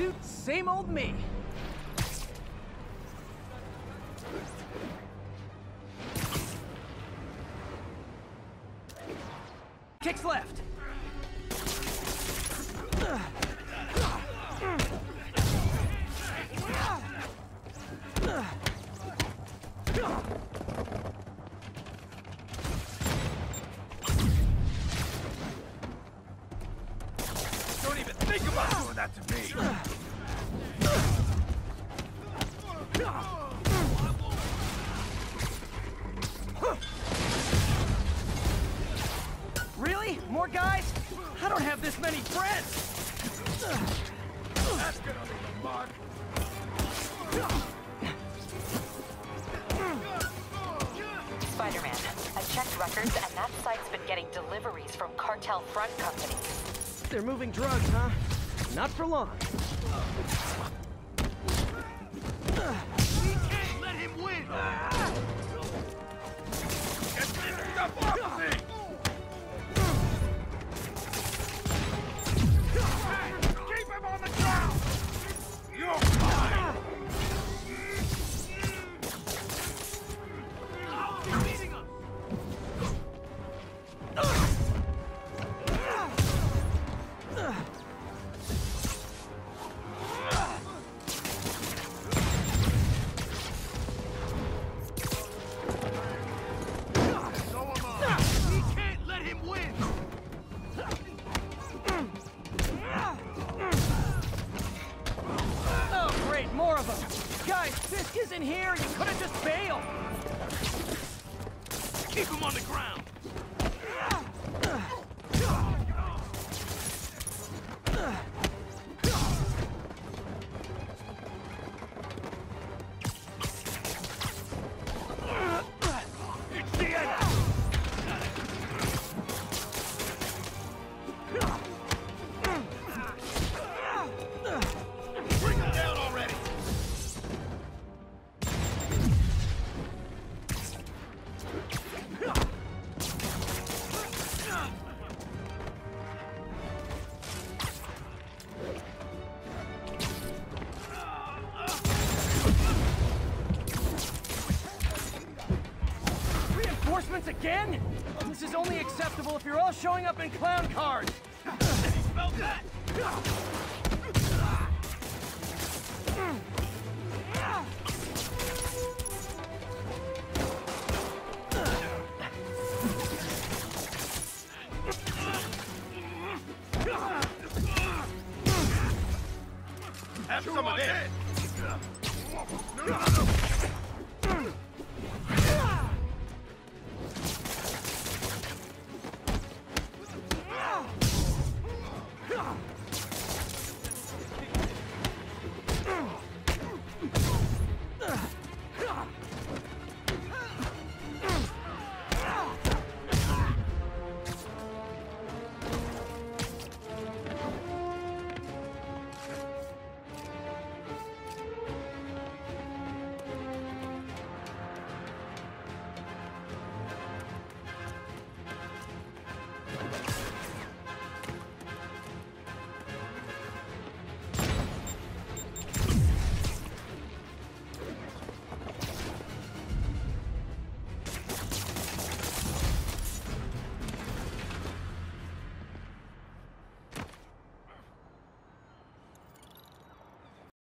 suit, same old me. Kicks left. Don't even think about doing that to me! Really? More guys? I don't have this many friends. That's gonna a mark! Spider-Man, I checked records and that site's been getting deliveries from cartel front companies. They're moving drugs, huh? Not for long. Guys, Fisk isn't here. You could have just bailed. Keep him on the ground! Reinforcements again? This is only acceptable if you're all showing up in clown cars. Smell that? Have some of this!